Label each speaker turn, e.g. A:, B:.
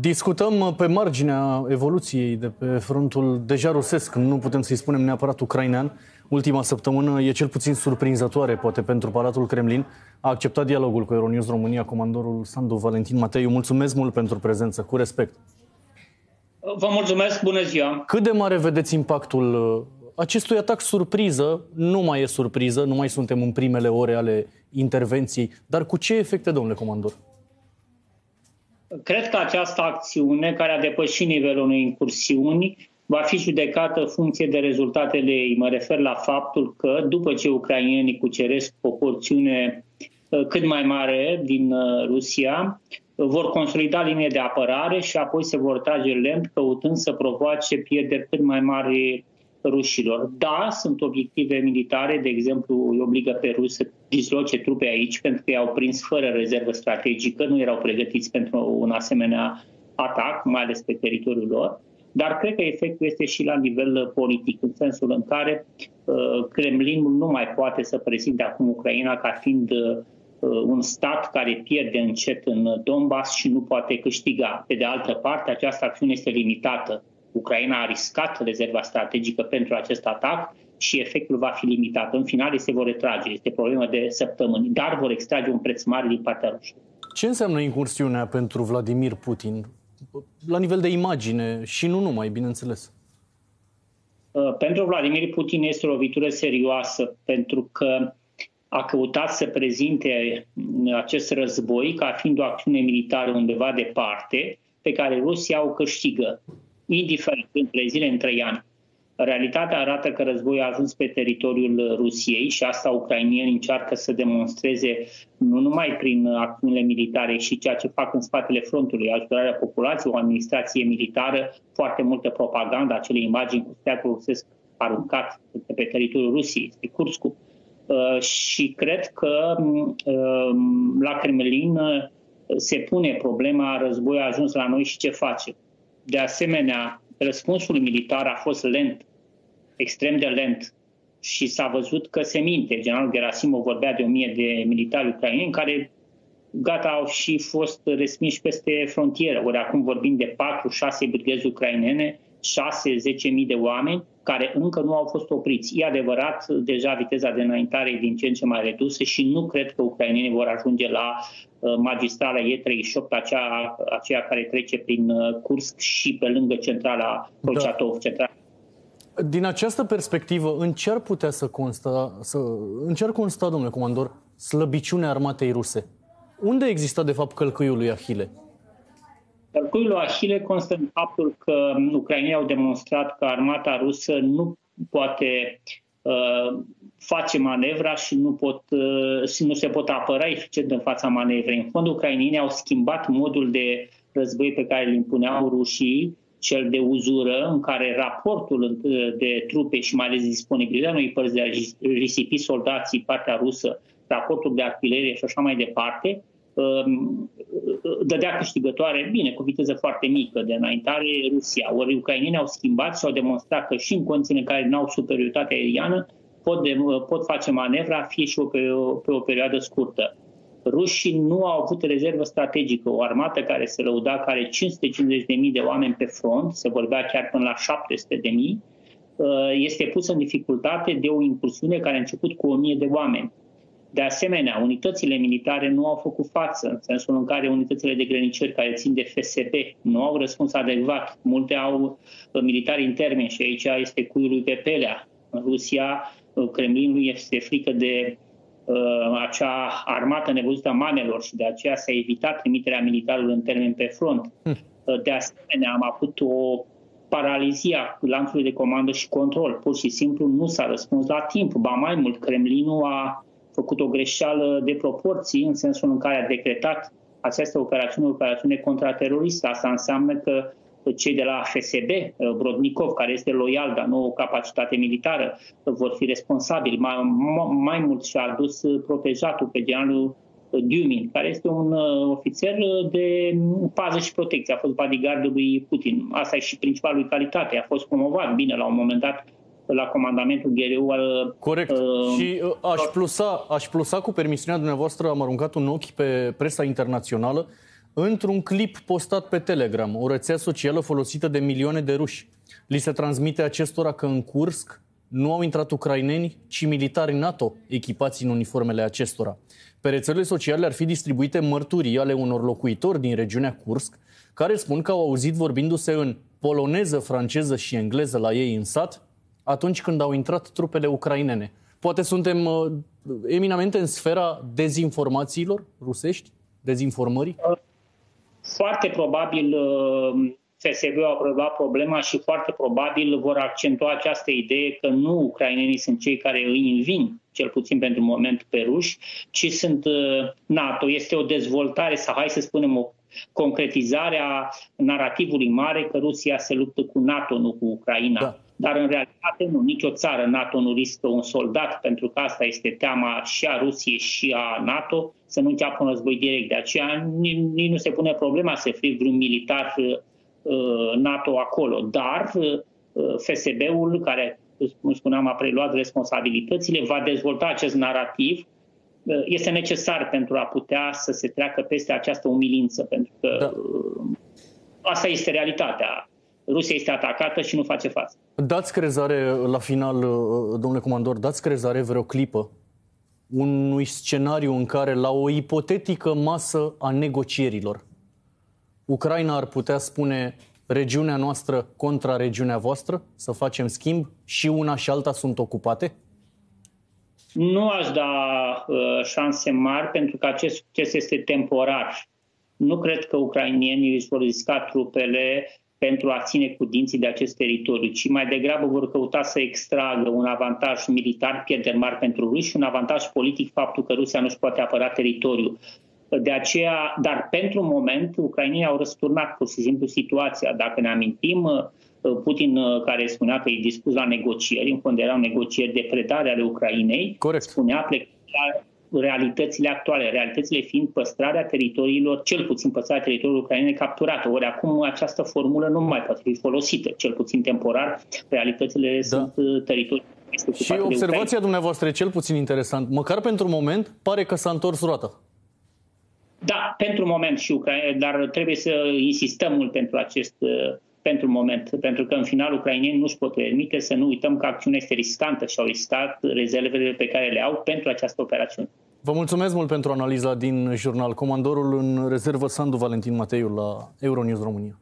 A: Discutăm uh, pe marginea evoluției de pe frontul deja rusesc, nu putem să-i spunem neapărat ucrainean. Ultima săptămână e cel puțin surprinzătoare, poate pentru Palatul Kremlin. A acceptat dialogul cu Euronews România comandorul Sandu Valentin Mateiu. Mulțumesc mult pentru prezență, cu respect.
B: Vă mulțumesc, bună ziua!
A: Cât de mare vedeți impactul uh, acestui atac surpriză? Nu mai e surpriză, nu mai suntem în primele ore ale intervenției, dar cu ce efecte, domnule comandor?
B: Cred că această acțiune, care a depășit nivelul unei incursiuni, va fi judecată în funcție de rezultatele ei. Mă refer la faptul că după ce ucrainienii cuceresc o porțiune uh, cât mai mare din uh, Rusia, vor consolida linie de apărare și apoi se vor trage lent căutând să provoace pierderi cât mai mari rușilor. Da, sunt obiective militare, de exemplu, îi obligă pe rus să disloce trupe aici pentru că i-au prins fără rezervă strategică, nu erau pregătiți pentru un asemenea atac, mai ales pe teritoriul lor. Dar cred că efectul este și la nivel politic, în sensul în care uh, Kremlinul nu mai poate să prezinte acum Ucraina ca fiind uh, un stat care pierde încet în Donbass și nu poate câștiga. Pe de altă parte, această acțiune este limitată Ucraina a riscat rezerva strategică pentru acest atac și efectul va fi limitat. În final se vor retrage, este problemă de săptămâni, dar vor extrage un preț mare din partea rușilor.
A: Ce înseamnă incursiunea pentru Vladimir Putin? La nivel de imagine și nu numai, bineînțeles.
B: Uh, pentru Vladimir Putin este o lovitură serioasă pentru că a căutat să prezinte acest război ca fiind o acțiune militară undeva departe, pe care Rusia o câștigă indiferent între zile, în trei ani. Realitatea arată că războiul a ajuns pe teritoriul Rusiei și asta ucrainienii încearcă să demonstreze nu numai prin acțiunile militare și ceea ce fac în spatele frontului, ajutorarea populației, o administrație militară, foarte multă propagandă, acele imagini cu steagul rusesc aruncat pe teritoriul Rusiei, este Kursku. Uh, și cred că uh, la Kremlin uh, se pune problema războiul a ajuns la noi și ce face. De asemenea, răspunsul militar a fost lent, extrem de lent și s-a văzut că se minte. Generalul Gerasimov vorbea de o mie de militari ucraineni care gata au și fost respinși peste frontieră. Ori acum vorbim de 4-6 brigăzi ucrainene, 6-10 mii de oameni care încă nu au fost opriți. E adevărat, deja viteza de înaintare e din ce în ce mai redusă și nu cred că ucrainenii vor ajunge la uh, magistrala E38, aceea, aceea care trece prin uh, Kursk și pe lângă centrala Kolchatov, da. centrala
A: din această perspectivă, în ce ar putea să consta, să, în ce ar consta, domnule comandor, slăbiciunea armatei ruse? Unde există, de fapt, călcâiul lui Ahile?
B: Călcâiul lui Ahile constă în faptul că ucrainii au demonstrat că armata rusă nu poate uh, face manevra și nu, pot, uh, și nu se pot apăra eficient în fața manevrei. În fond, ucrainienii au schimbat modul de război pe care îl impuneau rușii, cel de uzură, în care raportul de trupe și mai ales disponibilitatea unui părți de a risipi soldații partea rusă, raportul de artilerie și așa mai departe, Um, dădea câștigătoare, bine, cu viteză foarte mică de înaintare Rusia. Ori ucrainenii au schimbat și au demonstrat că și în condiții în care nu au superioritate aeriană pot, de, pot face manevra, fie și o, pe, o, pe o perioadă scurtă. Rușii nu au avut rezervă strategică. O armată care se lăuda că are 550.000 de oameni pe front, se vorbea chiar până la 700.000, uh, este pusă în dificultate de o incursiune care a început cu 1.000 de oameni. De asemenea, unitățile militare nu au făcut față, în sensul în care unitățile de grăniceri care țin de FSB nu au răspuns adecvat. Multe au uh, militari interni și aici este cuiul lui pe pelea. În Rusia, uh, Kremlinul este frică de uh, acea armată nevăzută a mamelor și de aceea s-a evitat trimiterea militarului în termen pe front. Hm. Uh, de asemenea, am avut o paralizia lanțului de comandă și control. Pur și simplu nu s-a răspuns la timp. Ba mai mult, Kremlinul a făcut o greșeală de proporții în sensul în care a decretat această operațiune, operațiune contrateroristă. Asta înseamnă că cei de la FSB, Brodnikov, care este loial, dar nu o capacitate militară, vor fi responsabili. Mai, mai mult și-a adus protejatul pe generalul Dumin, care este un uh, ofițer de pază și protecție. A fost bodyguardul lui Putin. Asta e și principalul calitate. A fost promovat bine la un moment dat la comandamentul GRU al...
A: Corect. Uh, și uh, aș plusa, aș plusa cu permisiunea dumneavoastră, am aruncat un ochi pe presa internațională. într-un clip postat pe Telegram, o rețea socială folosită de milioane de ruși. Li se transmite acestora că în Kursk nu au intrat ucraineni, ci militari NATO echipați în uniformele acestora. Pe rețelele sociale ar fi distribuite mărturii ale unor locuitori din regiunea Kursk, care spun că au auzit vorbindu-se în poloneză, franceză și engleză la ei în sat, atunci când au intrat trupele ucrainene. Poate suntem uh, eminamente în sfera dezinformațiilor rusești, dezinformării?
B: Foarte probabil uh, FSB a aprobat problema și foarte probabil vor accentua această idee că nu ucrainenii sunt cei care îi învin, cel puțin pentru moment, pe ruși, ci sunt uh, NATO. Este o dezvoltare, sau hai să spunem o concretizare a narativului mare că Rusia se luptă cu NATO, nu cu Ucraina. Da. Dar în realitate nu, nicio țară NATO nu riscă un soldat, pentru că asta este teama și a Rusiei și a NATO, să nu înceapă un război direct. De aceea nici nu se pune problema să fie vreun militar uh, Uh, NATO acolo, dar uh, FSB-ul, care, cum spuneam, a preluat responsabilitățile, va dezvolta acest narativ uh, este necesar pentru a putea să se treacă peste această umilință, pentru că da. asta este realitatea. Rusia este atacată și nu face față.
A: Dați crezare la final, domnule comandor, dați crezare vreo clipă unui scenariu în care la o ipotetică masă a negocierilor Ucraina ar putea spune regiunea noastră contra regiunea voastră, să facem schimb și una și alta sunt ocupate?
B: Nu aș da uh, șanse mari pentru că acest succes este temporar. Nu cred că ucrainienii își vor risca trupele pentru a ține cu dinții de acest teritoriu, ci mai degrabă vor căuta să extragă un avantaj militar, pierderi mari pentru ruși și un avantaj politic, faptul că Rusia nu-și poate apăra teritoriul. De aceea, dar pentru moment, ucrainii au răsturnat pur și simplu situația. Dacă ne amintim, uh, Putin, uh, care spunea că e dispus la negocieri, în fond erau negocieri de predare ale Ucrainei,
A: Corect.
B: spunea la realitățile actuale, realitățile fiind păstrarea teritoriilor, cel puțin păstrarea teritoriilor ucrainene capturate. Ori acum această formulă nu mai poate fi folosită, cel puțin temporar, realitățile da. sunt uh, teritorii
A: și observația dumneavoastră e cel puțin interesant. Măcar pentru moment pare că s-a întors roata.
B: Da, pentru moment și Ucraina, dar trebuie să insistăm mult pentru acest pentru moment, pentru că în final ucrainienii nu își pot permite să nu uităm că acțiunea este riscantă și au riscat rezervele pe care le au pentru această operațiune.
A: Vă mulțumesc mult pentru analiza din jurnal. Comandorul în rezervă Sandu Valentin Mateiu la Euronews România.